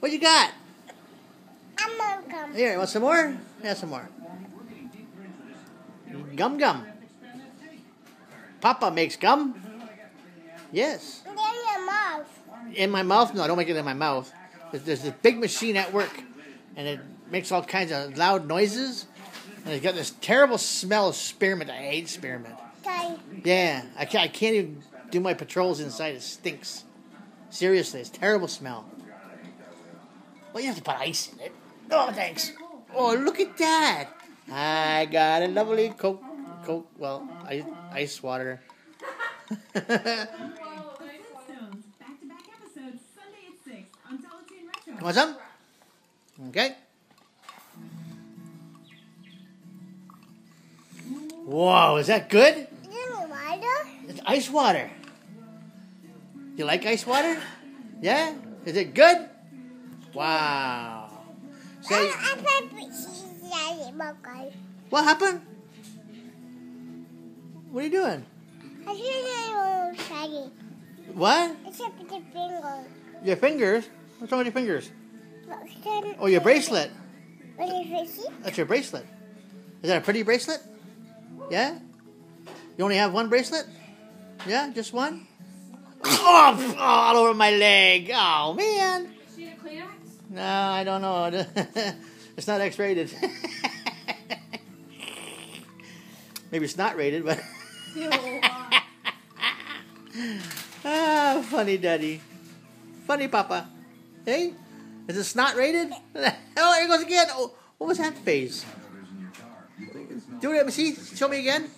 What you got? I'm come. Here, want some more? Yeah, some more. Gum gum. Papa makes gum. Yes. Then your mouth. In my mouth? No, I don't make it in my mouth. There's, there's this big machine at work, and it makes all kinds of loud noises, and it's got this terrible smell of spearmint. I hate spearmint. Okay. Yeah, I can't, I can't even do my patrols inside. It stinks. Seriously, it's terrible smell. Well, you have to put ice in it. Oh, thanks. Oh, look at that. I got a lovely Coke. Coke, well, ice, ice water. Flintstones, back-to-back episodes, Sunday at 6 on Teletoon Retro. Want some? Okay. Whoa, is that good? It's ice water. You like ice water? Yeah? Is it good? Wow. Say, I, I put cheese on it, okay. what happened? What are you doing? I think I will try it. What? Except with the finger. Your fingers? What's wrong with your fingers? Oh, your bracelet. What is it? That's your bracelet. Is that a pretty bracelet? Yeah? You only have one bracelet? Yeah, just one? Oh, oh, all over my leg. Oh, man. She Kleenex? No, I don't know. it's not X rated. Maybe it's not rated, but. ah, funny daddy. Funny papa. Hey? Is it not rated? Oh, here it goes again. Oh, what was that face? Do it. See? Show me again.